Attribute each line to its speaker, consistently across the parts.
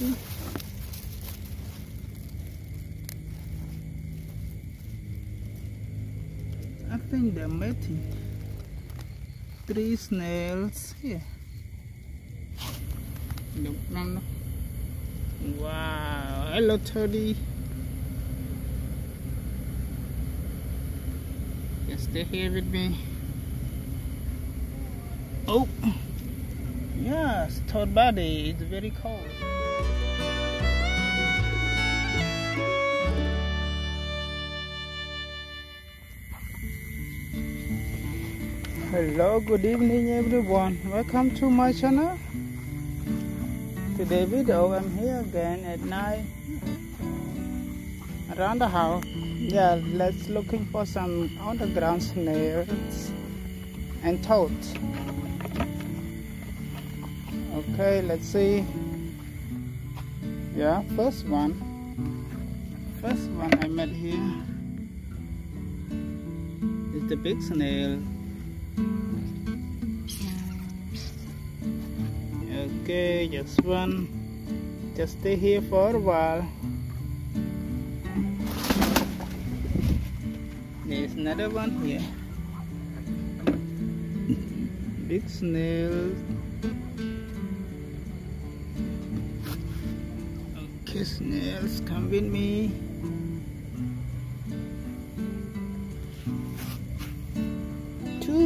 Speaker 1: See? I think they're mating. Three snails here. Nope, no, no. Wow, hello Toddy. Just stay here with me. Oh, yes, Toad body. It's very cold. Hello, good evening everyone. Welcome to my channel. Today video oh, I'm here again at night around the house. Yeah, let's looking for some underground snails and toads. Okay, let's see. Yeah, first one first one I met here is the big snail. Okay, just one. Just stay here for a while. There's another one here. Big snail. Okay, snails, come with me.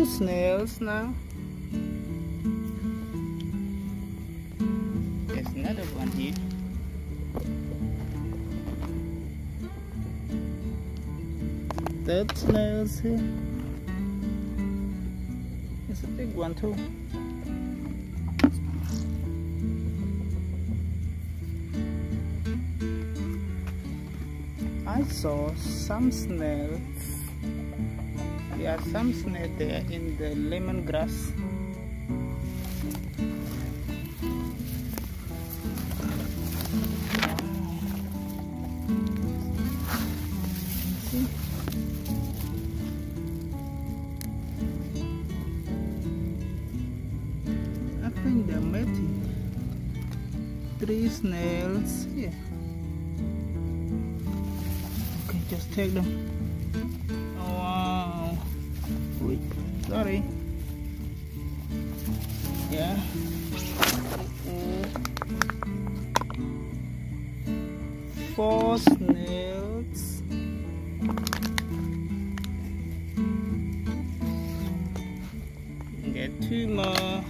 Speaker 1: Two snails now. There's another one here. Third snails here. It's a big one too. I saw some snails. There are some snails there uh, in the lemongrass. I think they're mating. Three snails here. Okay, just take them. Sorry. Yeah. Four snails. Get two more.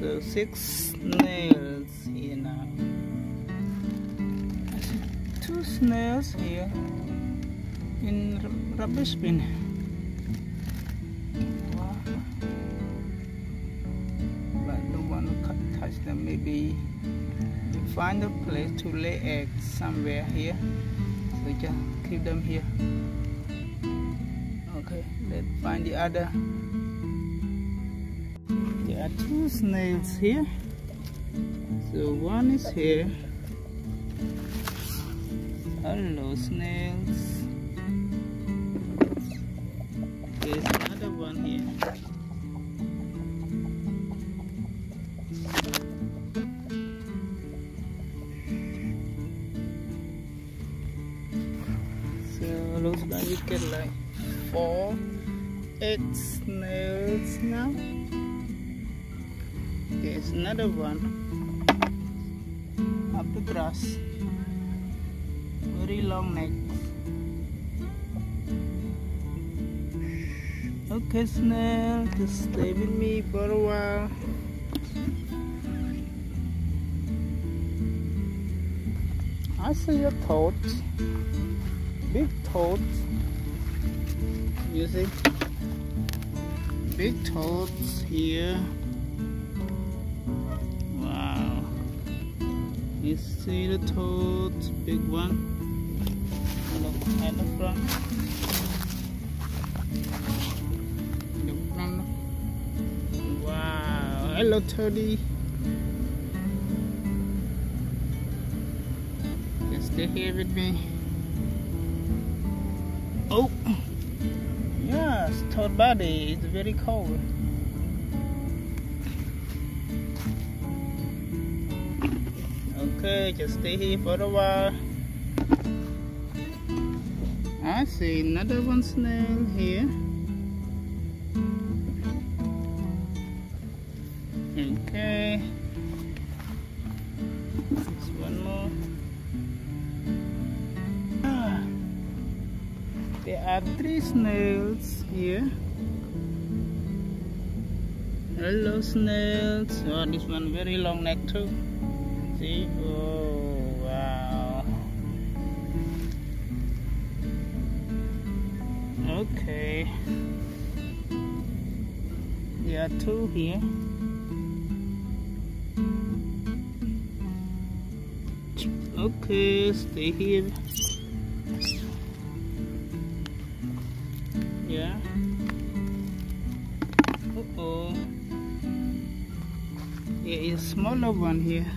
Speaker 1: So six snails here now. Two snails here in rubbish bin. Them. Find a place to lay eggs somewhere here. So just keep them here. Okay, let's find the other. There are two snails here. So one is here. Hello snails. So looks like we get like four, eight snails now. There's another one up the grass. Very long neck. Okay, snail, just stay with me for a while. I see a toad. Big toad. You see? Big toads here. Wow. You see the toads, big one. Look at the front. The front. Wow. Hello. Just stay here with me. Body. It's very cold. Okay, just stay here for a while. I see another one snail here. Okay. There's one more. Ah. There are three snails here. Hello snails. Oh, this one very long neck too. See? Oh, wow. Okay. There are two here. Okay, stay here. Yeah. There is smaller one here.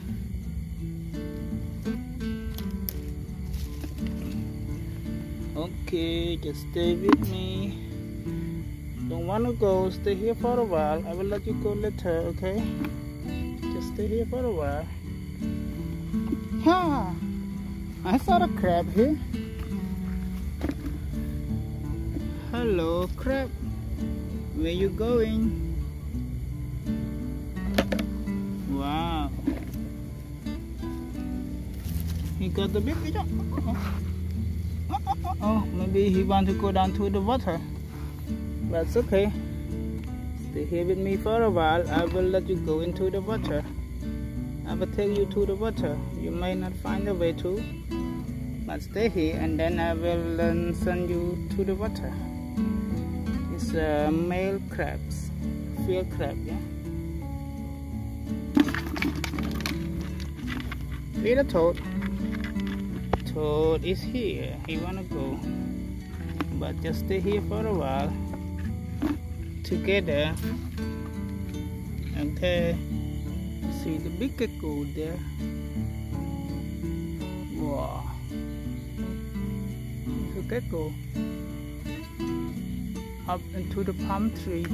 Speaker 1: Okay, just stay with me. Don't want to go. Stay here for a while. I will let you go later, okay? Just stay here for a while. Ha! I saw a crab here. Hello, crab. Where you going? Wow. He got the big oh, oh, oh, maybe he want to go down to the water. That's okay. Stay here with me for a while. I will let you go into the water. I will take you to the water. You may not find a way to, but stay here and then I will um, send you to the water. It's uh, male crabs, field crab, yeah. Little toad. Toad is here. He wanna go, but just stay here for a while. Together. Okay see the big gecko there. Wow. It's a gecko. Up into the palm tree.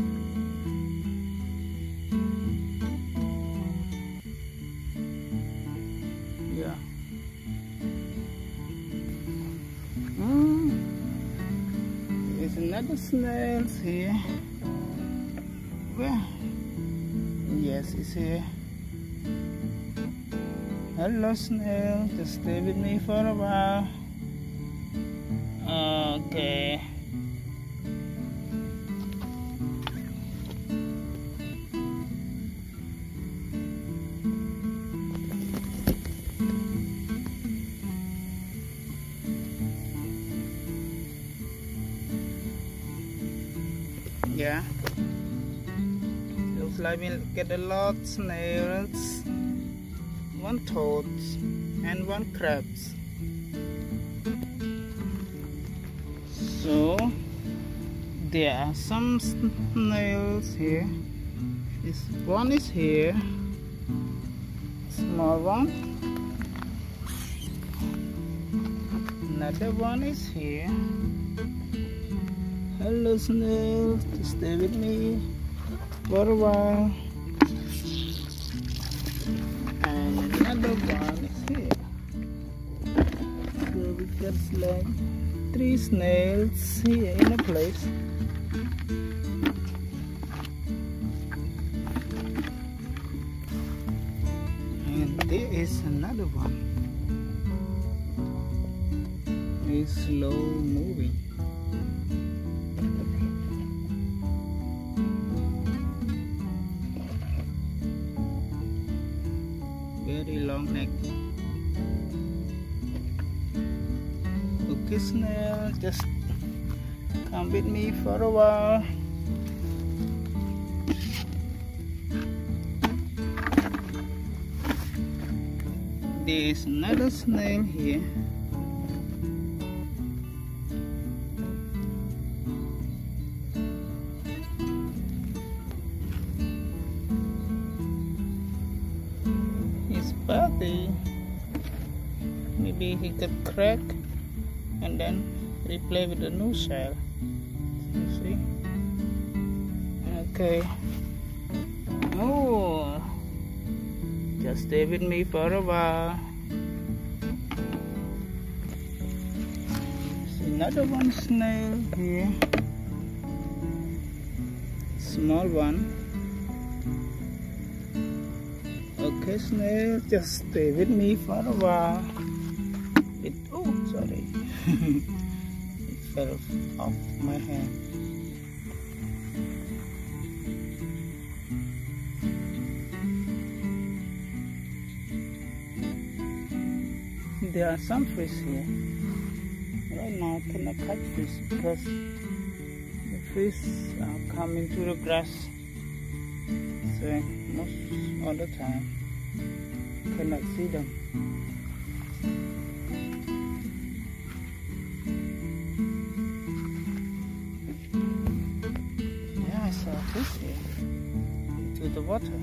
Speaker 1: There's another snail here. Where? Yes, it's here. Hello snail, just stay with me for a while. Okay. Get a lot snails one toad and one crabs so there are some snails here. This one is here. Small one. Another one is here. Hello snails. Stay with me for a while another one is here. So we got like three snails here in a place. And there is another one. It's slow moving. Me for a while. There's another snail here. His body. Maybe he could crack and then replay with the new shell. okay. Oh. Just stay with me for a while. There's another one snail here. Small one. Okay snail just stay with me for a while. It oh sorry. It fell off my hand. There are some fish here. Right now I cannot catch fish because the fish are coming to the grass. So most of the time cannot see them. Yeah I saw fish here into the water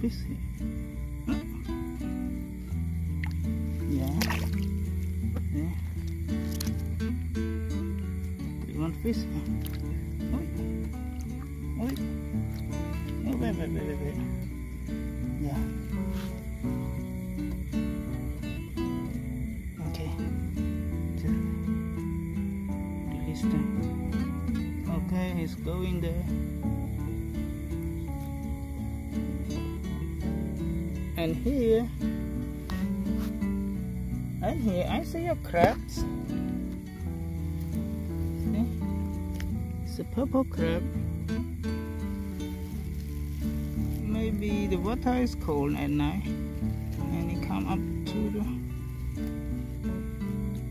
Speaker 1: fish here fish. Oi. Oi. Oh, wait, wait, wait, wait. Yeah. Okay. Just. Okay, he's going there. And here, and here I see your crabs. It's a purple crab. Maybe the water is cold at night and it come up to the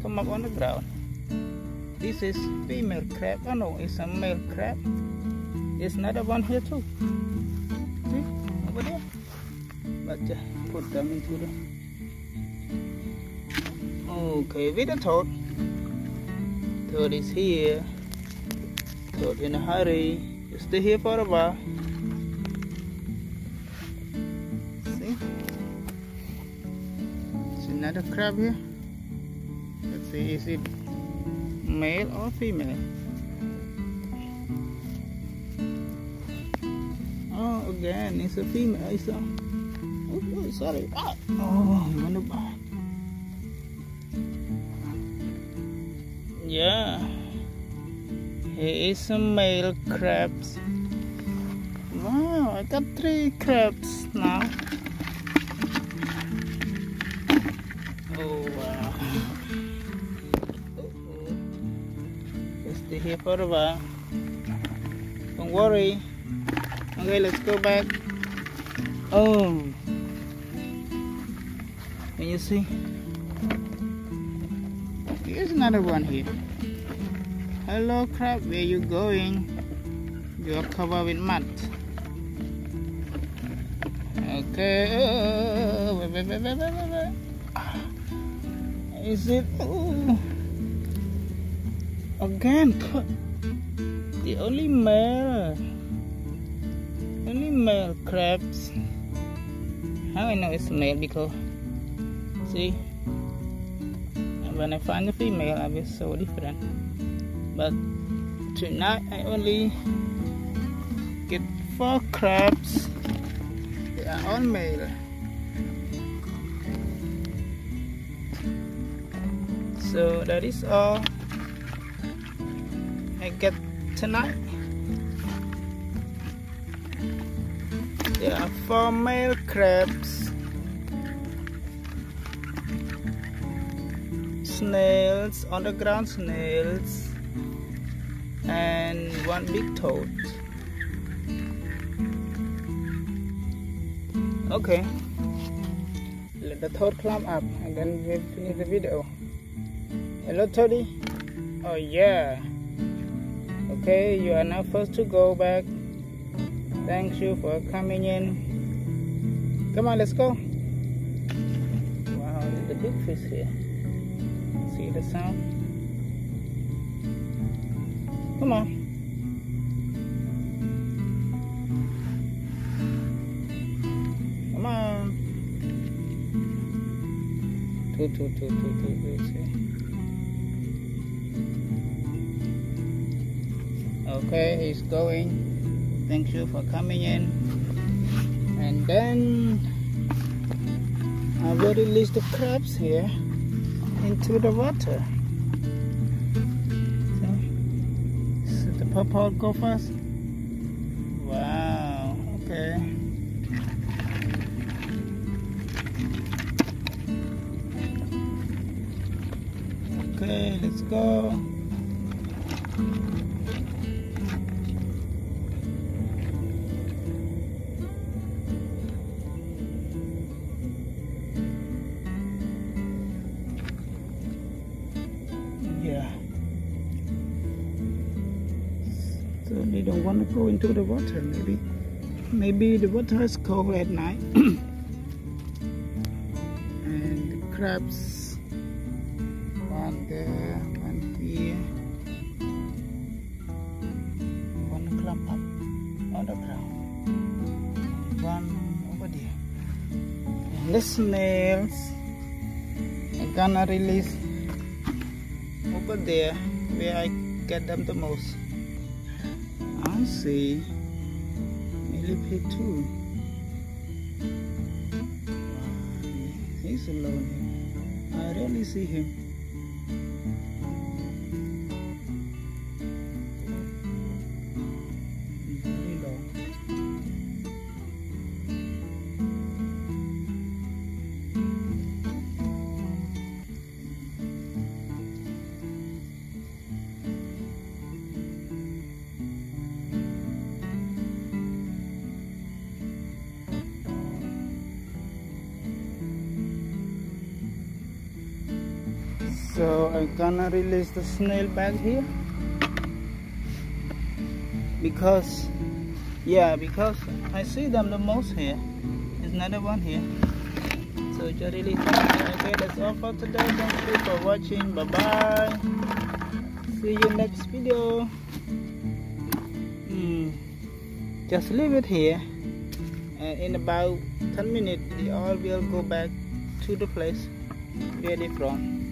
Speaker 1: come up on the ground. This is female crab. Oh no, it's a male crab. There's another one here too. Just put them into the. Okay, with the is here. So in a hurry, you stay here for a while. See? See another crab here. Let's see, is it male or female? Oh, again, it's a female. It's a, oh, oh sorry. Ah. Oh, to buy? Yeah. Here is some male crabs. Wow, I got three crabs now. Oh wow. Let's stay here for a while. Don't worry. Okay, let's go back. Oh. Can you see? Here's another one here. Hello crab, where you going? You're covered with mud. Okay. Oh, wait, wait, wait. Is it? Oh. Again, the only male, only male crabs. How I know it's male because see, when I find the female, I be so different. But tonight I only get four crabs. They are all male. So that is all I get tonight. There are four male crabs snails underground snails and one big toad. Okay. Let the toad climb up and then we'll finish the video. Hello toady oh yeah. Okay you are now first to go back. Thank you for coming in. Come on let's go. Wow the big fish here see the sound Come on. Come on. Two, two, two, two, two, two, two. Okay, he's going. Thank you for coming in. And then I will release the crabs here into the water. So the purple go first. Wow, okay. Okay, let's go. Don't want to go into the water. Maybe maybe the water is cold at night. And the crabs one there one here. One clump up on the ground. One over there. And the snails I'm gonna release over there where I get them the most I see millipede too. He's alone. I rarely see him. I'm gonna release the snail back here. Because yeah because I see them the most here. There's another one here. So just release okay that's all for today. Thank you for watching. Bye bye see you next video. Mm. just leave it here. And in about 10 minutes they all will go back to the place where they from